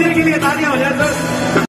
पहुँचने के लिए तालियाँ हो जाए सर।